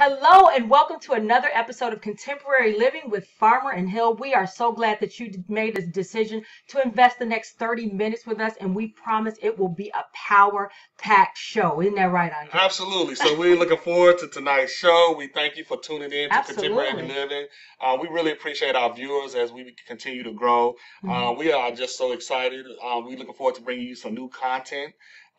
Hello and welcome to another episode of Contemporary Living with Farmer and Hill. We are so glad that you made a decision to invest the next 30 minutes with us, and we promise it will be a power packed show. Isn't that right, Andre? Absolutely. So we're looking forward to tonight's show. We thank you for tuning in to Absolutely. Contemporary Living. Uh, we really appreciate our viewers as we continue to grow. Uh, Mhm. we are just so excited. Um, we're looking forward to bringing you some new content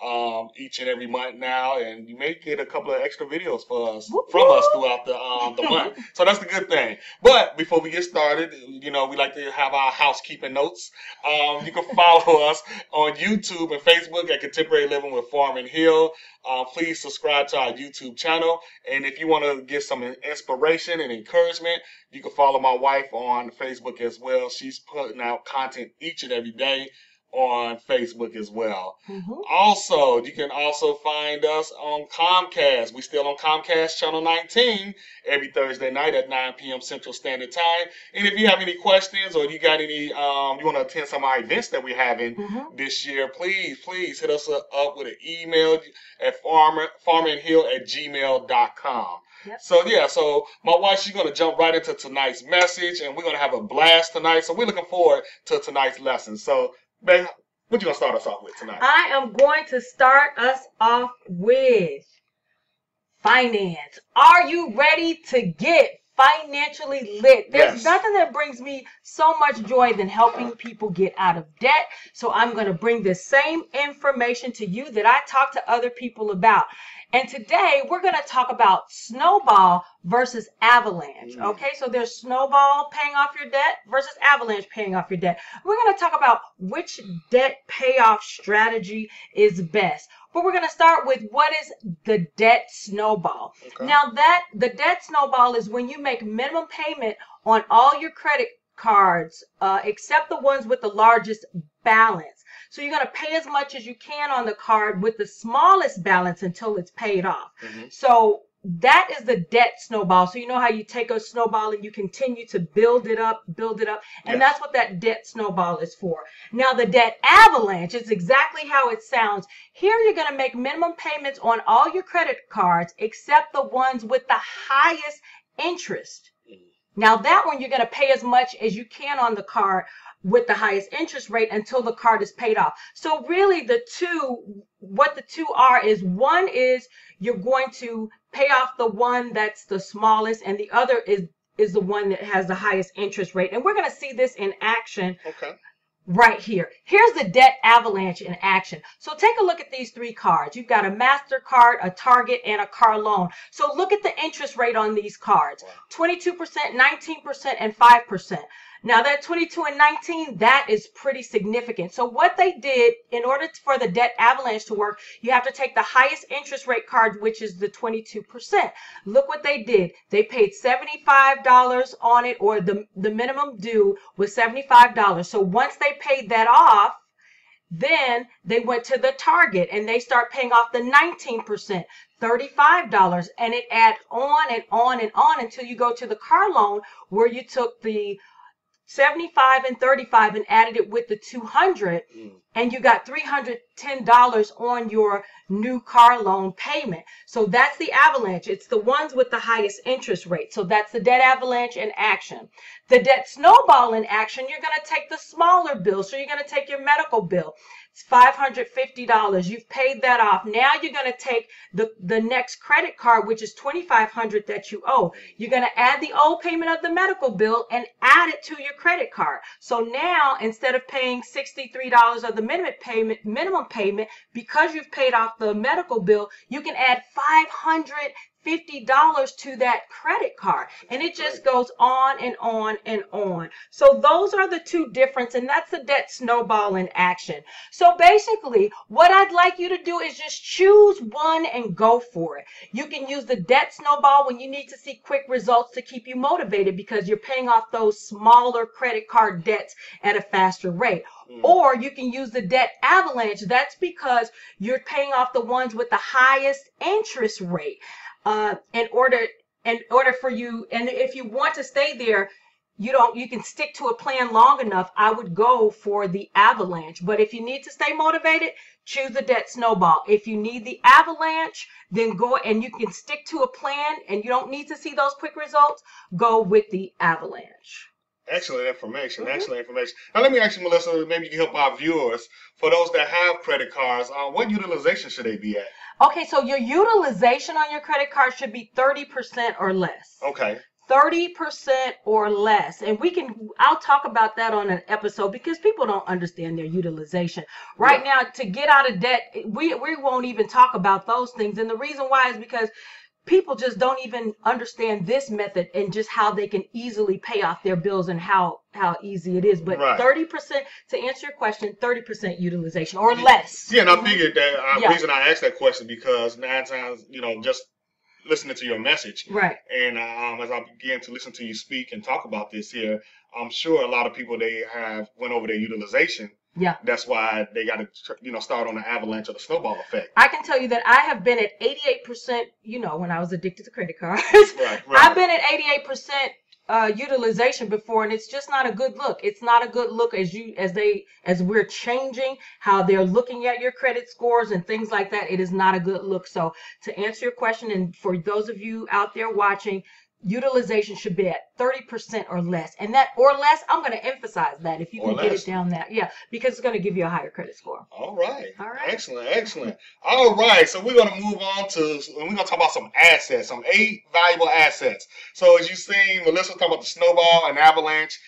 um, each and every month now, and you may get a couple of extra videos for us Whoop, from us throughout the um, the month. So that's the good thing. But before we get started, you know, we like to have our housekeeping notes. Um, you can follow us on YouTube and Facebook at Contemporary Living with Farm and Hill. Uh, please subscribe to our YouTube channel. And if you want to get some inspiration and encouragement, you can follow my wife on Facebook as well. She's putting out content each and every day on Facebook as well. Mhm. Also, you can also find us on Comcast. We still on Comcast Channel 19 every Thursday night at 9 p.m. Central Standard Time. And if you have any questions or you got any, um, you want to attend some of our events that we're having Mhm. this year, please, please hit us up with an email at farmer at gmail.com. Yep. So yeah, so my wife, she's gonna jump right into tonight's message and we're gonna have a blast tonight. So we're looking forward to tonight's lesson. So babe, what you gonna start us off with tonight? I am going to start us off with finance. Are you ready to get financially lit? There's Yes. nothing that brings me so much joy than helping people get out of debt. So I'm going to bring the same information to you that I talk to other people about. And today we're going to talk about snowball versus avalanche. Mm. Okay, so there's snowball paying off your debt versus avalanche paying off your debt. We're going to talk about which debt payoff strategy is best. But we're going to start with what is the debt snowball. Okay. Now that the debt snowball is when you make minimum payment on all your credit cards, uh, except the ones with the largest balance. So you're going to pay as much as you can on the card with the smallest balance until it's paid off. Mhm. So that is the debt snowball. So you know how you take a snowball and you continue to build it up, build it up, and Yes. that's what that debt snowball is for. Now the debt avalanche is exactly how it sounds. Here you're going to make minimum payments on all your credit cards except the ones with the highest interest. Now that one you're going to pay as much as you can on the card with the highest interest rate until the card is paid off. So really the two what the two are is one is you're going to pay off the one that's the smallest and the other is is the one that has the highest interest rate. And we're going to see this in action Okay. Right here. Here's the debt avalanche in action. So take a look at these three cards. You've got a MasterCard, a Target, and a car loan. So look at the interest rate on these cards. 22%, 19%, and 5%. Now that 22 and 19, that is pretty significant. So what they did in order for the debt avalanche to work, you have to take the highest interest rate card, which is the 22%. Look what they did. They paid $75 on it or the, the minimum due was $75. So once they paid that off, then they went to the target and they start paying off the 19%, $35. And it adds on and on and on until you go to the car loan where you took the 75 and 35 and added it with the 200 Mm. and you got $310 on your new car loan payment. So that's the avalanche. It's the ones with the highest interest rate. So that's the debt avalanche in action. The debt snowball in action, you're going to take the smaller bill. So you're going to take your medical bill. It's $550. You've paid that off. Now you're going to take the, the next credit card, which is 2,500 that you owe. You're going to add the old payment of the medical bill and add it to your credit card. So now instead of paying $63 of the minimum payment, minimum payment, because you've paid off the medical bill, you can add $550 to that credit card. And it just goes on and on and on. So those are the two difference and that's the debt snowball in action. So basically, what I'd like you to do is just choose one and go for it. You can use the debt snowball when you need to see quick results to keep you motivated because you're paying off those smaller credit card debts at a faster rate. Mm. Or you can use the debt avalanche. That's because you're paying off the ones with the highest interest rate. Uh, in order in order for you, and if you want to stay there, you don't you can stick to a plan long enough, I would go for the avalanche. But if you need to stay motivated, choose the debt snowball. If you need the avalanche, then go and you can stick to a plan and you don't need to see those quick results, go with the avalanche. Excellent information. Mhm. Excellent information. Now, let me ask you, Melissa, maybe you can help our viewers. For those that have credit cards, uh, what utilization should they be at? Okay, so your utilization on your credit card should be 30% or less. Okay. 30% or less. And we can, I'll talk about that on an episode because people don't understand their utilization. Right now, to get out of debt, we, we won't even talk about those things. And the reason why is because people just don't even understand this method and just how they can easily pay off their bills and how, how easy it is. But Right. 30%, to answer your question, 30% utilization or less. Yeah, and I figured that uh, Yeah. reason I asked that question because nine times, you know, just listening to your message Right. and um, as I began to listen to you speak and talk about this here, I'm sure a lot of people they have went over their utilization. Yeah. That's why they got to, you know, start on the avalanche or the snowball effect. I can tell you that I have been at 88%, you know, when I was addicted to credit cards. Right, right. I've been at 88% uh, utilization before, and it's just not a good look. It's not a good look as you as they as we're changing how they're looking at your credit scores and things like that. It is not a good look. So to answer your question, and for those of you out there watching, utilization should be at 30% or less, and that or less. I'm going to emphasize that if you can get it down that, yeah, because it's going to give you a higher credit score. All right. All right. Excellent. Excellent. All right. So we're going to move on to, we're going to talk about some assets, some eight valuable assets. So as you've seen, Melissa talking about the snowball and avalanche.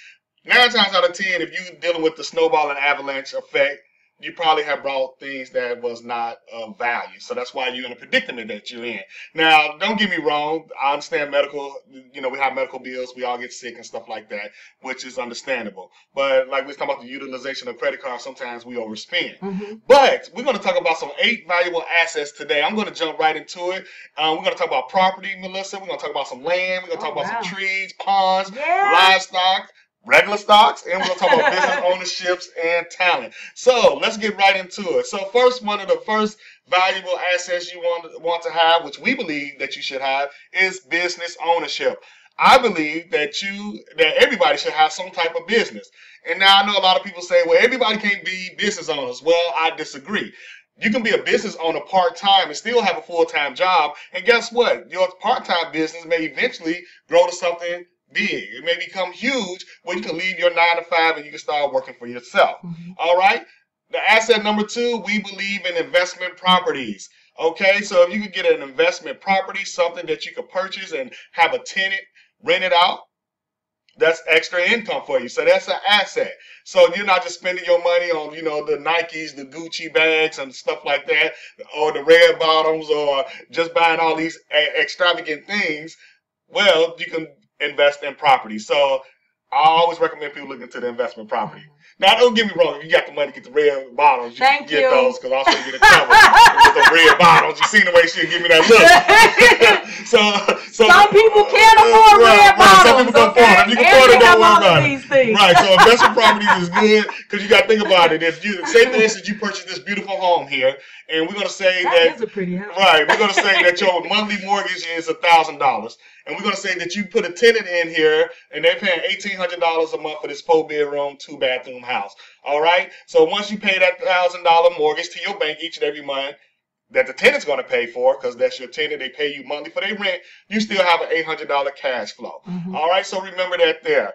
Nine times out of ten, if you're dealing with the snowball and avalanche effect, you probably have brought things that was not of value. So that's why you're in a predicament that you're in. Now, don't get me wrong. I understand medical, you know, we have medical bills. We all get sick and stuff like that, which is understandable. But like we was talking about the utilization of credit cards, sometimes we overspend. hmm But we're going to talk about some eight valuable assets today. I'm going to jump right into it. Um, we're going to talk about property, Melissa. We're going to talk about some land. We're going to Oh, talk about wow. some trees, ponds, Yeah. livestock, regular stocks, and we're going to talk about business ownerships and talent. So let's get right into it. So first, one of the first valuable assets you want want to have, which we believe that you should have, is business ownership. I believe that you that everybody should have some type of business. And now I know a lot of people say, well, everybody can't be business owners. Well, I disagree. You can be a business owner part time and still have a full time job. And guess what? Your part time business may eventually grow to something big. It may become huge where you can leave your nine to five and you can start working for yourself. Mhm. All right. The asset number two, we believe in investment properties. Okay, so if you could get an investment property, something that you could purchase and have a tenant rent it out, that's extra income for you. So that's an asset. So you're not just spending your money on, you know, the Nikes, the Gucci bags and stuff like that, or the red bottoms, or just buying all these extravagant things. Well, you can invest in property. So I always recommend people look into the investment property. Now, don't get me wrong. If you got the money to get the red bottles. you Thank can get you. those because I was going to get in trouble with the red bottoms. You seen the way she give me that look. so, so Some people can't afford Right, red right. Some bottles. people can afford them. You can afford they it, don't worry about it. these things. Right, so investment properties is good because you got to think about it. If you say, for instance, you purchase this beautiful home here, and we're going to say That that is a pretty house. Right. We're going to say that your monthly mortgage is a thousand dollars, and we're going to say that you put a tenant in here, and they're paying eighteen hundred dollars a month for this four bedroom, two bathroom house. All right. So once you pay that thousand dollar mortgage to your bank each and every month, that the tenant's going to pay for, because that's your tenant, they pay you monthly for their rent. You still have an eight hundred dollar cash flow. Mhm. All right. So remember that there.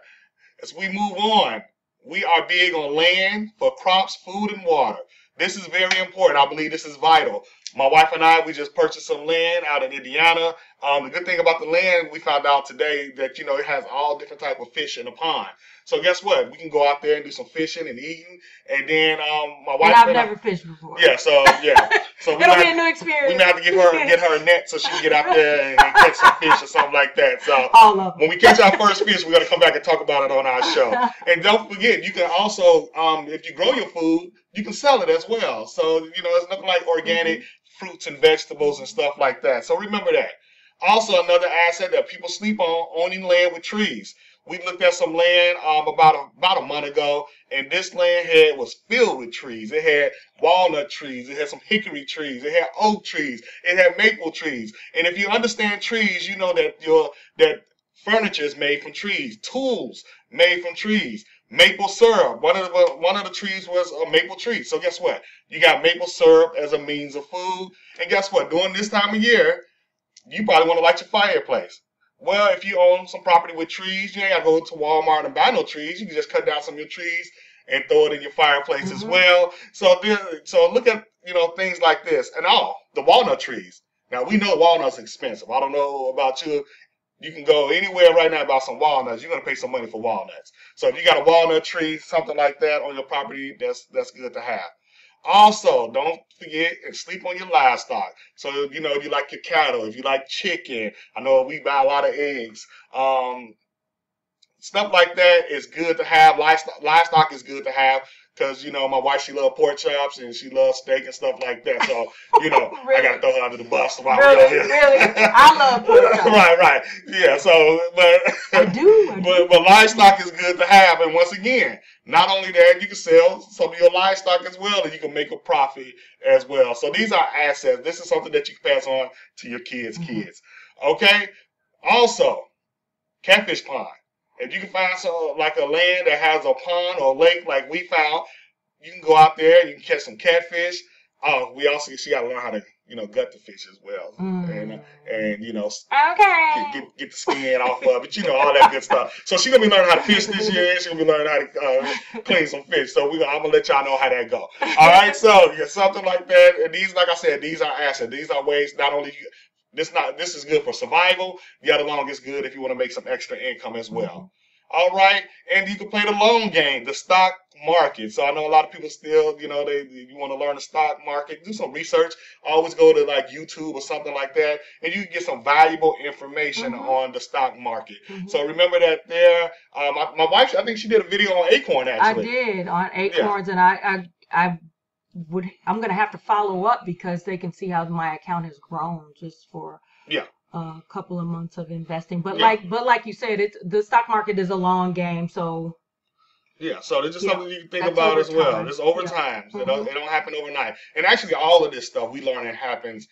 As we move on, we are big on land for crops, food, and water. This is very important. I believe this is vital. My wife and I, we just purchased some land out in Indiana. Um, the good thing about the land, we found out today that you know it has all different type of fish in the pond. So guess what? We can go out there and do some fishing and eating. And then um, my wife And I've and I- never fished before. yeah. So yeah. So we It'll be a new experience. we may have to get her get her a net so she can get out there and, and catch some fish or something like that. So all of them. when we catch our first fish, we're gonna come back and talk about it on our show. And don't forget, you can also, um, if you grow your food, you can sell it as well. So you know, it's nothing like organic fruits and vegetables and stuff like that. So remember that. Also, another asset that people sleep on: owning land with trees. We looked at some land um, about a, about a month ago, and this land had was filled with trees. It had walnut trees, it had some hickory trees, it had oak trees, it had maple trees. And if you understand trees, you know that your that Furniture is made from trees. Tools made from trees. Maple syrup. One of the one of the trees was a maple tree. So guess what? You got maple syrup as a means of food. And guess what? During this time of year, you probably want to light your fireplace. Well, if you own some property with trees, you ain't gotta go to Walmart and buy no trees. You can just cut down some of your trees and throw it in your fireplace as Mhm. well. So this, so look at you know things like this and all the walnut trees. Now we know walnuts expensive. I don't know about you. You can go anywhere right now about some walnuts. You're gonna pay some money for walnuts. So if you got a walnut tree, something like that on your property, that's that's good to have. Also, don't forget and sleep on your livestock. So you know, if you like your cattle, if you like chicken, I know we buy a lot of eggs. Um, stuff like that is good to have. Livestock, livestock is good to have because you know my wife she loves pork chops and she loves steak and stuff like that. So you know I gotta throw her under the bus while Really, we're here. really? I love pork chops. right, right, yeah. So, but I do. I do. but, but livestock is good to have. And once again, not only that, you can sell some of your livestock as well, and you can make a profit as well. So these are assets. This is something that you can pass on to your kids' Mhm. kids. Okay. Also, catfish pond. If you can find some like a land that has a pond or lake like we found, you can go out there. and You can catch some catfish. Oh, we also she got to learn how to you know gut the fish as well, and uh, Mm. and you know Okay. get, get, get the skin off of it, you know, all that good stuff. So she's gonna be learning how to fish this year, and she's gonna be learning how to uh, clean some fish. So we, I'm gonna let y'all know how that go. All right, so yeah, something like that. And these, like I said, these are assets. These are ways not only you, this not this is good for survival. The other long is good if you want to make some extra income as well. All right, and you can play the long game, the stock market. So I know a lot of people still, you know, they you want to learn the stock market, do some research. Always go to like YouTube or something like that, and you can get some valuable information Mhm. on the stock market. Mhm. So remember that there. Uh, my, my wife, I think she did a video on Acorn actually. I did on Acorns, and I, I, I would. I'm gonna have to follow up because they can see how my account has grown just for Yeah. a couple of months of investing. But Yeah. like, but like you said, it's the stock market is a long game, so Yeah, so this is Yeah, something you can think that's about as well. It's over Yeah. time. So it, mm-hmm. don't, it don't happen overnight. And actually, all of this stuff we learn it happens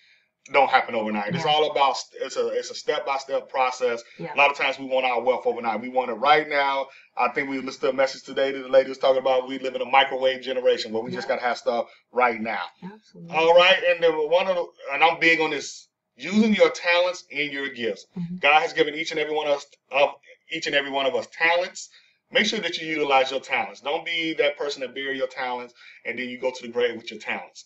don't happen overnight. It's all about it's a it's a step by step process. Yeah. A lot of times we want our wealth overnight. We want it right now. I think we listened to a message today that the lady was talking about. We live in a microwave generation where we just gotta have stuff right now. absolutely. All right, and then one of the, and I'm big on this using your talents and your gifts. Mhm. God has given each and every one of us of each and every one of us talents. Make sure that you utilize your talents. Don't be that person that bury your talents and then you go to the grave with your talents.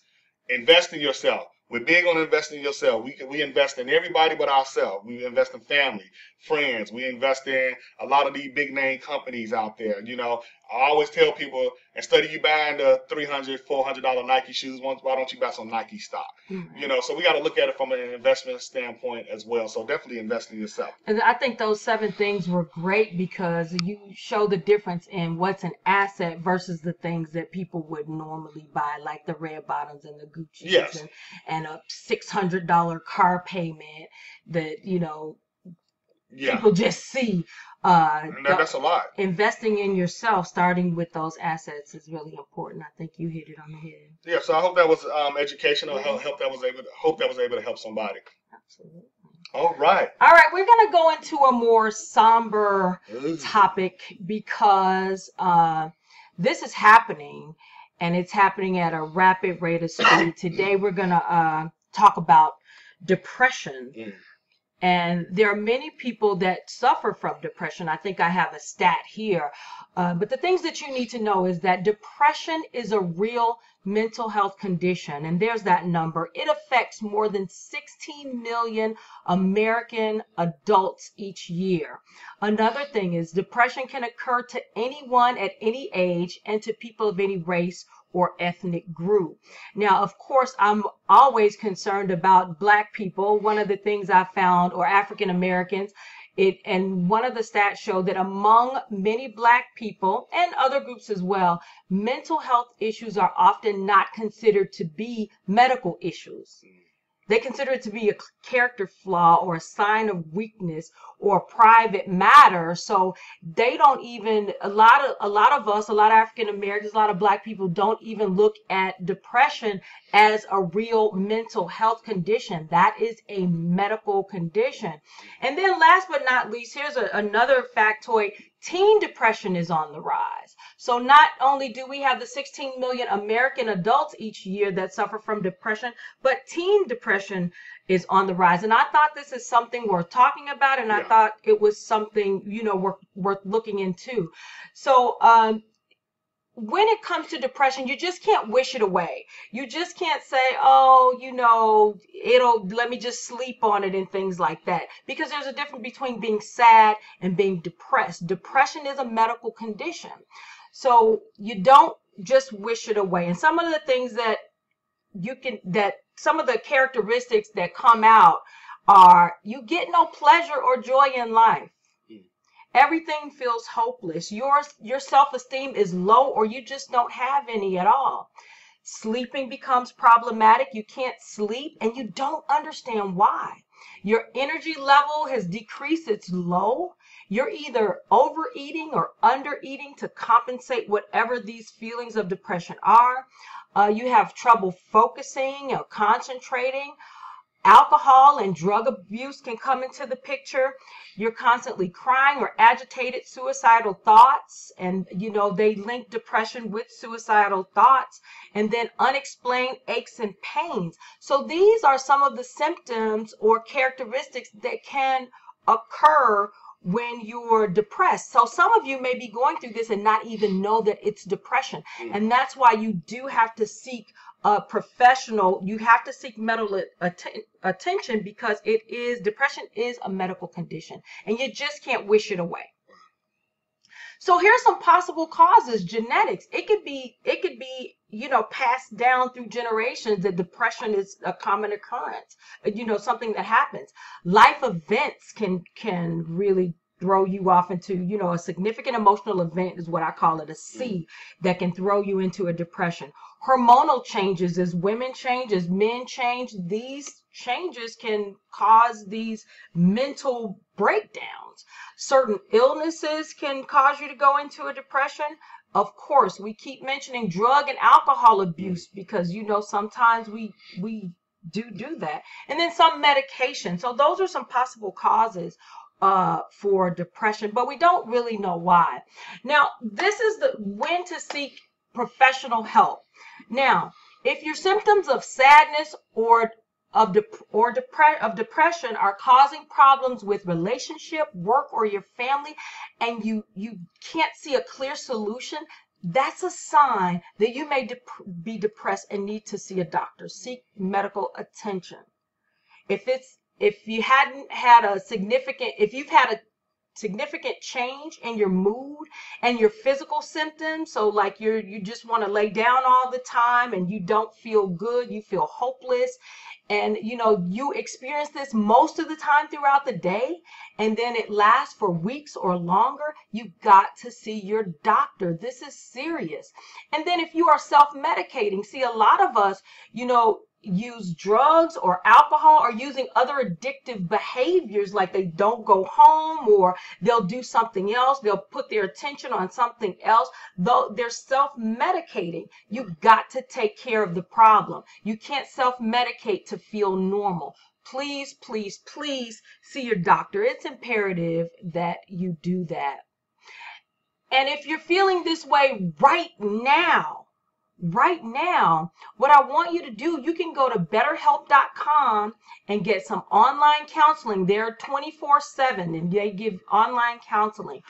Invest in yourself. We're big on investing in yourself. We we invest in everybody but ourselves. We invest in family, friends. We invest in a lot of these big name companies out there. You know, I always tell people instead of you buying the 300 400 dollar Nike shoes, why don't you buy some Nike stock? Mhm. You know, so we got to look at it from an investment standpoint as well. So definitely invest in yourself. And I think those seven things were great because you show the difference in what's an asset versus the things that people would normally buy, like the red bottoms and the Gucci's Yes. and, and a six hundred dollar car payment that you know Yeah, people just see. Uh, that, that's a lot. investing in yourself, starting with those assets, is really important. I think you hit it on the head. Yeah, so I hope that was um, educational. Help, help that was able. To, hope that was able to help somebody. Absolutely. All right. All right, we're gonna go into a more somber Ooh. topic because uh, this is happening and it's happening at a rapid rate of speed. Today, we're going to uh, talk about depression. Mm. And there are many people that suffer from depression. I think I have a stat here. Uh, but the things that you need to know is that depression is a real mental health condition. And there's that number. It affects more than 16 million American adults each year. Another thing is depression can occur to anyone at any age and to people of any race or ethnic group. Now, of course, I'm always concerned about black people. One of the things I found, or African Americans, it and one of the stats showed that among many black people and other groups as well, mental health issues are often not considered to be medical issues. They consider it to be a character flaw or a sign of weakness or a private matter. So they don't even a lot of a lot of us, a lot of African Americans, a lot of black people don't even look at depression as a real mental health condition. That is a medical condition. And then last but not least, here's a, another factoid. Teen depression is on the rise. So not only do we have the 16 million American adults each year that suffer from depression, but teen depression is on the rise. And I thought this is something worth talking about, and I thought it was something you know worth worth looking into. So um, when it comes to depression, you just can't wish it away. You just can't say, oh, you know, it'll let me just sleep on it and things like that. Because there's a difference between being sad and being depressed. Depression is a medical condition. So you don't just wish it away. And some of the things that you can, that some of the characteristics that come out are you get no pleasure or joy in life. Hmm. Everything feels hopeless. Your your self-esteem is low or you just don't have any at all. Sleeping becomes problematic. You can't sleep and you don't understand why. Your energy level has decreased. It's low. You're either overeating or undereating to compensate whatever these feelings of depression are. Uh, you have trouble focusing or concentrating. Alcohol and drug abuse can come into the picture. You're constantly crying or agitated, suicidal thoughts, and you know they link depression with suicidal thoughts, and then unexplained aches and pains. So these are some of the symptoms or characteristics that can occur when you're depressed. So some of you may be going through this and not even know that it's depression. Mm. And that's why you do have to seek a professional, you have to seek medical atten- attention because it is depression is a medical condition and you just can't wish it away. So here's some possible causes, genetics. It could be it could be, you know, passed down through generations that depression is a common occurrence. uh, You know, something that happens. Life events can can really throw you off into, you know, a significant emotional event is what I call it, a C that can throw you into a depression. Hormonal changes as women change, as men change, these changes can cause these mental breakdowns. Certain illnesses can cause you to go into a depression. Of course, we keep mentioning drug and alcohol abuse because you know sometimes we we do do that. And then some medication. So those are some possible causes uh, for depression, but we don't really know why. Now, this is the when to seek professional help. Now, if your symptoms of sadness or of dep- or depre- of depression are causing problems with relationship, work, or your family, and you you can't see a clear solution, that's a sign that you may dep- be depressed and need to see a doctor. Seek medical attention. If it's if you hadn't had a significant if you've had a significant change in your mood and your physical symptoms so like you're you just want to lay down all the time and you don't feel good you feel hopeless and you know you experience this most of the time throughout the day and then it lasts for weeks or longer you've got to see your doctor. This is serious. And then if you are self-medicating see a lot of us you know use drugs or alcohol or using other addictive behaviors like they don't go home or they'll do something else they'll put their attention on something else. Though they're self-medicating. You've got to take care of the problem. You can't self-medicate to feel normal. Please please please see your doctor. It's imperative that you do that. And if you're feeling this way right now right now, what I want you to do, you can go to betterhelp.com and get some online counseling. They're 24 7 and they give online counseling.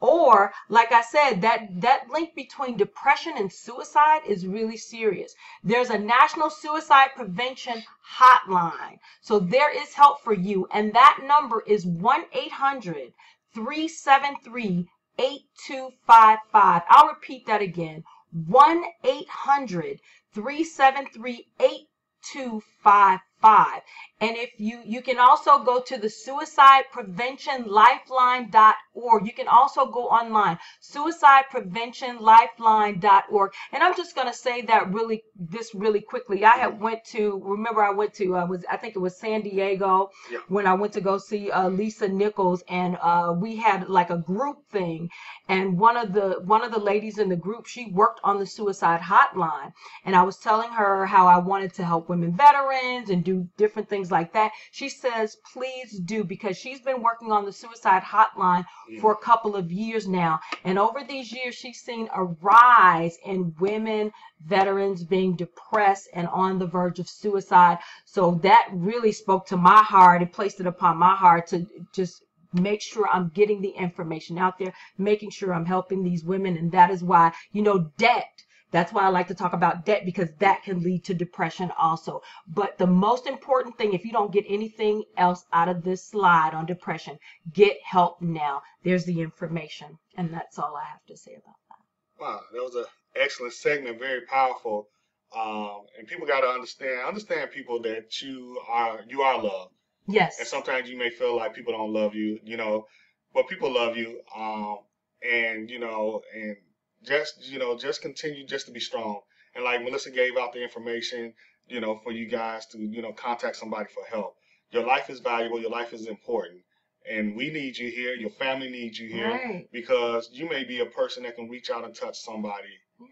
Or, like I said, that, that link between depression and suicide is really serious. There's a national suicide prevention hotline. So there is help for you. And that number is 1 800 373 8255. I'll repeat that again 1 800 373 8255. Five. And if you you can also go to the suicide prevention lifeline.org. You can also go online, suicide prevention lifeline.org. And I'm just going to say that really this really quickly. I had went to remember I went to I was I think it was San Diego Yeah. when I went to go see uh, Lisa Nichols and uh, we had like a group thing and one of the one of the ladies in the group she worked on the suicide hotline and I was telling her how I wanted to help women veterans and do different things like that. She says, please do, because she's been working on the suicide hotline for a couple of years now. And over these years, she's seen a rise in women veterans being depressed and on the verge of suicide. So that really spoke to my heart and placed it upon my heart to just make sure I'm getting the information out there, making sure I'm helping these women. And that is why, you know, debt. That's why I like to talk about debt because that can lead to depression also. But the most important thing, if you don't get anything else out of this slide on depression, get help now. There's the information. And that's all I have to say about that. Wow, that was an excellent segment, very powerful. Um, and people got to understand, understand people that you are you are loved. Yes. And sometimes you may feel like people don't love you, you know, but people love you. Um, and you know, and just you know, just continue just to be strong. And like Melissa gave out the information, you know, for you guys to you know contact somebody for help. Your life is valuable. Your life is important. And we need you here. Your family needs you here Right. because you may be a person that can reach out and touch somebody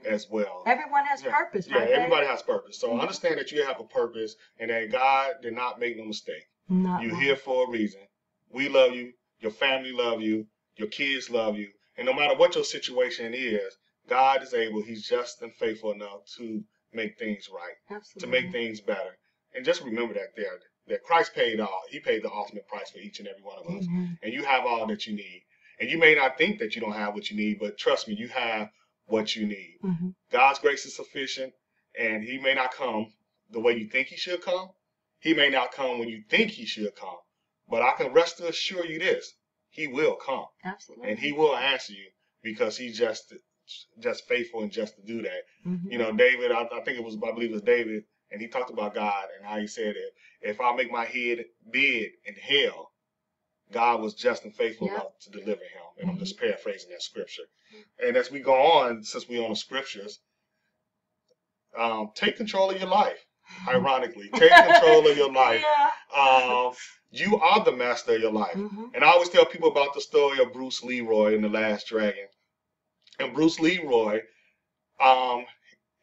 as well. Everyone has Yeah. purpose, Yeah, right? everybody has purpose. So Mhm. understand that you have a purpose and that God did not make no mistake. Not You're one. here for a reason. We love you. Your family love you. Your kids love you. And no matter what your situation is, God is able. He's just and faithful enough to make things right, to make things better. And just remember that there, that Christ paid all. He paid the ultimate price for each and every one of us. Amen. And you have all that you need. And you may not think that you don't have what you need, but trust me, you have what you need. Mhm. God's grace is sufficient, and He may not come the way you think He should come. He may not come when you think He should come. But I can rest to assure you this: He will come, Absolutely. and He will answer you because He's just just faithful and just to do that. Mhm. You know, David. I, I think it was, I believe it was David, and he talked about God and how he said it. If I make my head bid in hell, God was just and faithful Yep. enough to deliver him. And I'm just paraphrasing that scripture. And as we go on, since we're on the scriptures, um, take control of your life. Ironically, take control of your life. Yeah. Um, you are the master of your life. Mhm. And I always tell people about the story of Bruce Leroy in The Last Dragon. And Bruce Leroy, um,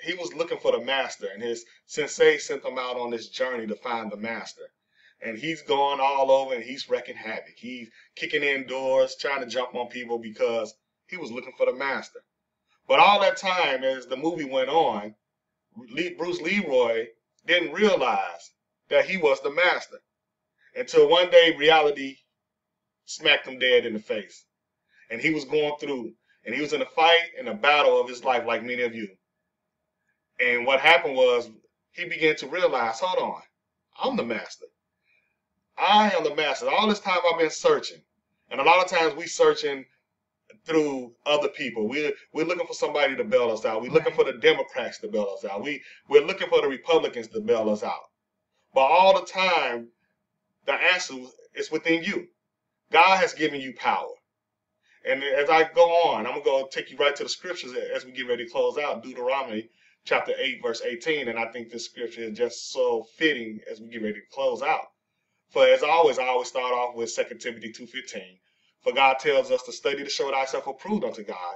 he was looking for the master, and his sensei sent him out on this journey to find the master. And he's going all over and he's wrecking havoc. He's kicking in doors, trying to jump on people because he was looking for the master. But all that time, as the movie went on, Bruce Leroy didn't realize that he was the master until one day reality smacked him dead in the face. And he was going through, and he was in a fight and a battle of his life, like many of you. And what happened was he began to realize, hold on, I'm the master. I am the master. All this time I've been searching. And a lot of times we searching through other people. We're we're looking for somebody to bail us out. We're looking for the Democrats to bail us out. We we're looking for the Republicans to bail us out. But all the time, the answer is within you. God has given you power. And as I go on, I'm going to take you right to the scriptures as we get ready to close out. Deuteronomy chapter 8, verse 18. And I think this scripture is just so fitting as we get ready to close out. For as always, I always start off with 2 Timothy 2.15. For God tells us to study to show thyself approved unto God,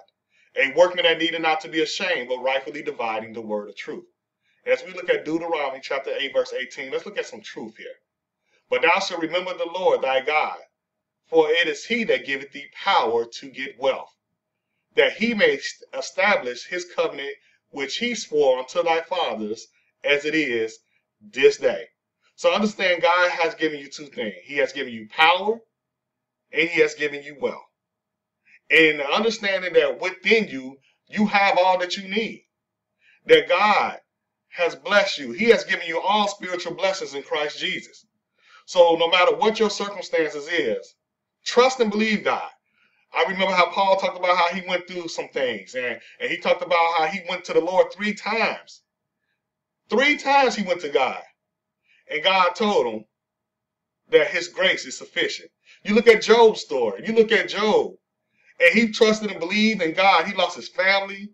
a workman that needed not to be ashamed, but rightfully dividing the word of truth. As we look at Deuteronomy chapter 8, verse 18, let's look at some truth here. But thou shalt remember the Lord thy God, for it is he that giveth thee power to get wealth, that he may establish his covenant which he swore unto thy fathers, as it is this day. So understand God has given you two things. He has given you power and he has given you wealth. And understanding that within you, you have all that you need. That God has blessed you. He has given you all spiritual blessings in Christ Jesus. So no matter what your circumstances is, trust and believe God. I remember how Paul talked about how he went through some things and, and he talked about how he went to the Lord three times. Three times he went to God. And God told him that his grace is sufficient. You look at Job's story. You look at Job. And he trusted and believed in God. He lost his family.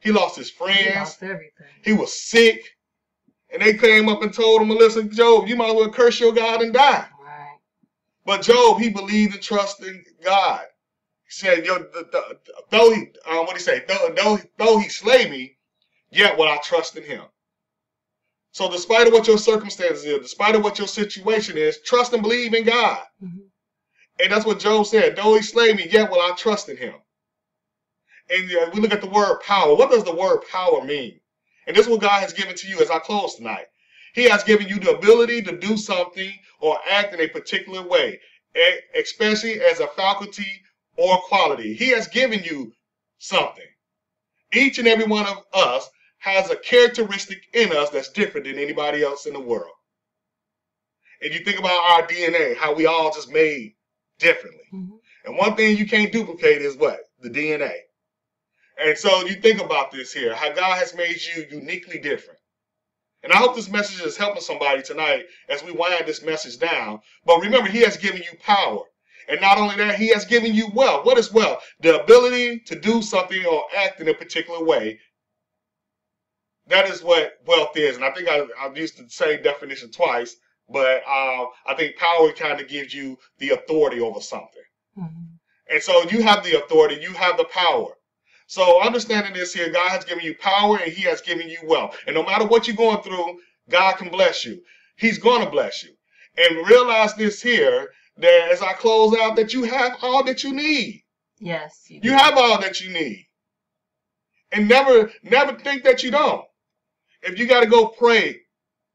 He lost his He friends. lost everything. He was sick. And they came up and told him, listen, Job, you might as well curse your God and die. But Job, he believed and trusted in God. He said, Yo, th- th- though he, uh, what he say, though, though, though he slay me, yet will I trust in him. So despite of what your circumstances is, despite of what your situation is, trust and believe in God. Mhm. And that's what Job said. Though he slay me, yet will I trust in him. And uh, we look at the word power. What does the word power mean? And this is what God has given to you as I close tonight. He has given you the ability to do something or act in a particular way, especially as a faculty or quality. He has given you something. Each and every one of us has a characteristic in us that's different than anybody else in the world. And you think about our DNA, how we all just made differently. Mhm. And one thing you can't duplicate is what? The DNA. And so you think about this here, how God has made you uniquely different. And I hope this message is helping somebody tonight as we wind this message down. But remember, He has given you power. And not only that, He has given you wealth. What is wealth? The ability to do something or act in a particular way. That is what wealth is. And I think I, I've used the same definition twice, but uh, I think power kind of gives you the authority over something. Mhm. And so you have the authority, you have the power. So understanding this here, God has given you power and He has given you wealth. And no matter what you're going through, God can bless you. He's going to bless you. And realize this here that as I close out, that you have all that you need. Yes. You, You have all that you need. And never, never think that you don't. If you got to go pray,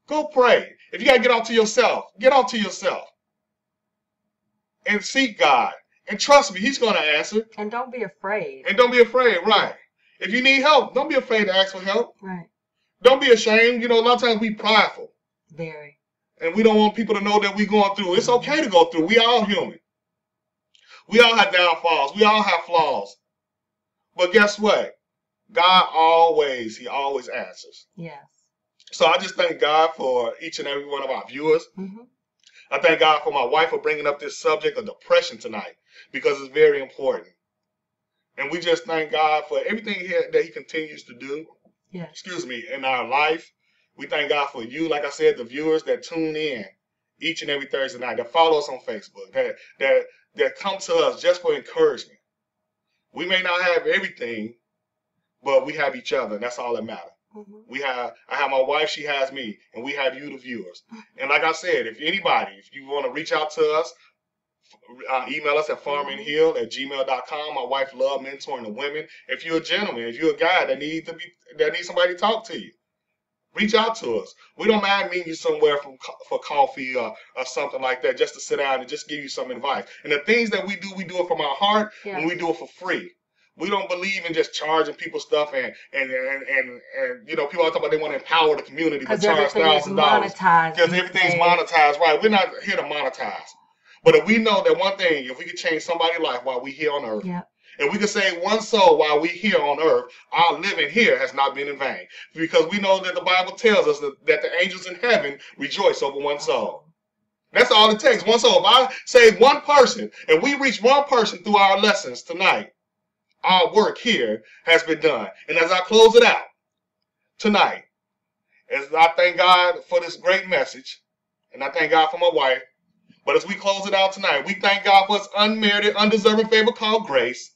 go pray. If you got to get out to yourself, get out to yourself. And seek God. And trust me, He's going to answer. And don't be afraid. And don't be afraid, right? If you need help, don't be afraid to ask for help. Right. Don't be ashamed. You know, a lot of times we prideful. Very. And we don't want people to know that we're going through. It's okay to go through. We all human. We all have downfalls. We all have flaws. But guess what? God always, He always answers. Yes. So I just thank God for each and every one of our viewers. hmm I thank God for my wife for bringing up this subject of depression tonight because it's very important. And we just thank God for everything here that He continues to do. Yes. excuse me, in our life. We thank God for you, like I said, the viewers that tune in each and every Thursday night, that follow us on Facebook, that that that come to us just for encouragement. We may not have everything, but we have each other, and that's all that matters. hmm We have I have my wife, she has me, and we have you, the viewers. And like I said, if anybody, if you want to reach out to us, uh, email us at farminghill at gmail.com. My wife love mentoring the women. If you're a gentleman, if you're a guy that needs to be that needs somebody to talk to you, reach out to us. We don't mind meeting you somewhere from for coffee or, or something like that, just to sit down and just give you some advice. And the things that we do, we do it from our heart Yes. and we do it for free. We don't believe in just charging people stuff and and and and, and you know people are talking about they want to empower the community but Because charge thousand dollars monetized. because everything's monetized, right? We're not here to monetize. But if we know that one thing, if we could change somebody's life while we're here on earth, and we could save one soul while we're here on earth, our living here has not been in vain. Because we know that the Bible tells us that, that the angels in heaven rejoice over one soul. That's all it takes. One soul. If I save one person and we reach one person through our lessons tonight, our work here has been done. And as I close it out tonight, as I thank God for this great message, and I thank God for my wife, but as we close it out tonight, we thank God for his unmerited, undeserving favor called grace.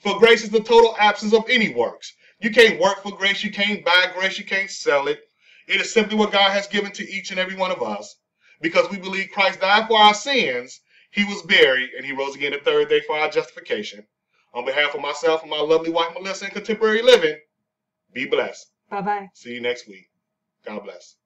For grace is the total absence of any works. You can't work for grace, you can't buy grace, you can't sell it. It is simply what God has given to each and every one of us. Because we believe Christ died for our sins, he was buried, and he rose again the third day for our justification. On behalf of myself and my lovely wife Melissa and Contemporary Living, be blessed. Bye bye. See you next week. God bless.